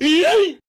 Yay!